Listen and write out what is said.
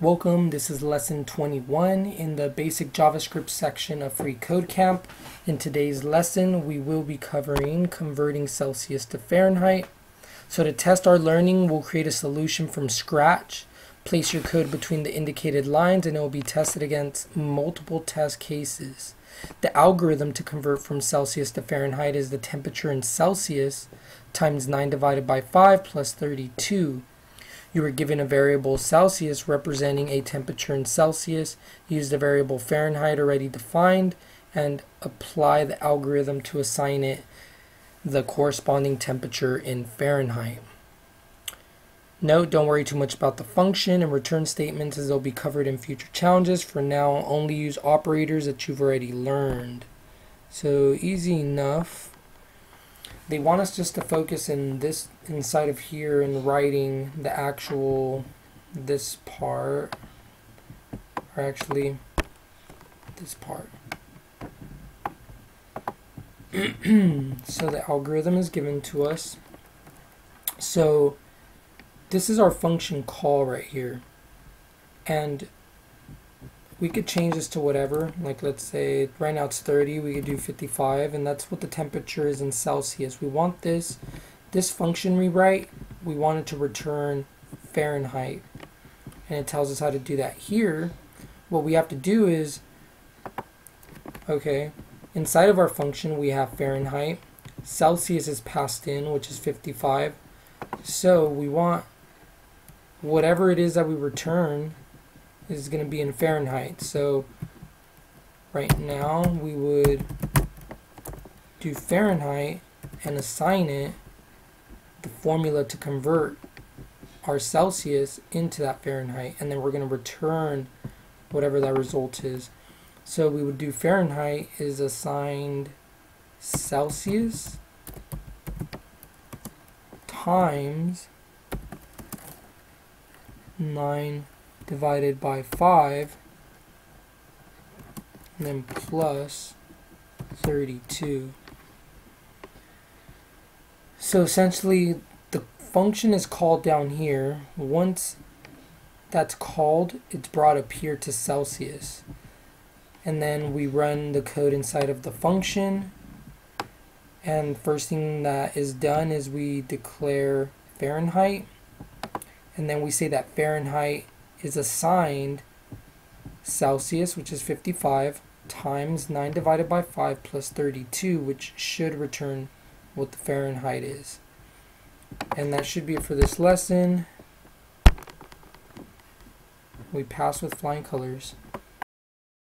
Welcome, this is lesson 21 in the basic JavaScript section of Free Code Camp. In today's lesson, we will be covering converting Celsius to Fahrenheit. So to test our learning, we'll create a solution from scratch. Place your code between the indicated lines and it will be tested against multiple test cases. The algorithm to convert from Celsius to Fahrenheit is the temperature in Celsius times 9 divided by 5 plus 32. You were given a variable Celsius representing a temperature in Celsius. Use the variable Fahrenheit already defined and apply the algorithm to assign it the corresponding temperature in Fahrenheit. Note, don't worry too much about the function and return statements as they'll be covered in future challenges. For now, only use operators that you've already learned. So easy enough they want us just to focus in this inside of here and writing the actual this part or actually this part. So the algorithm is given to us. So this is our function call right here. And we could change this to whatever like let's say right now it's 30 we could do 55 and that's what the temperature is in Celsius. We want this this function rewrite we want it to return Fahrenheit. And it tells us how to do that. Here what we have to do is okay inside of our function we have Fahrenheit. Celsius is passed in which is 55 so we want whatever it is that we return is going to be in Fahrenheit. So right now we would do Fahrenheit and assign it the formula to convert our Celsius into that Fahrenheit and then we're going to return whatever that result is. So we would do Fahrenheit is assigned Celsius times 9 divided by 5 and then plus 32. So essentially the function is called down here. Once that's called, it's brought up here to Celsius. And then we run the code inside of the function. And first thing that is done is we declare Fahrenheit. And then we say that Fahrenheit is assigned Celsius, which is 55, times 9 divided by 5 plus 32, which should return what the Fahrenheit is. And that should be it for this lesson. We pass with flying colors.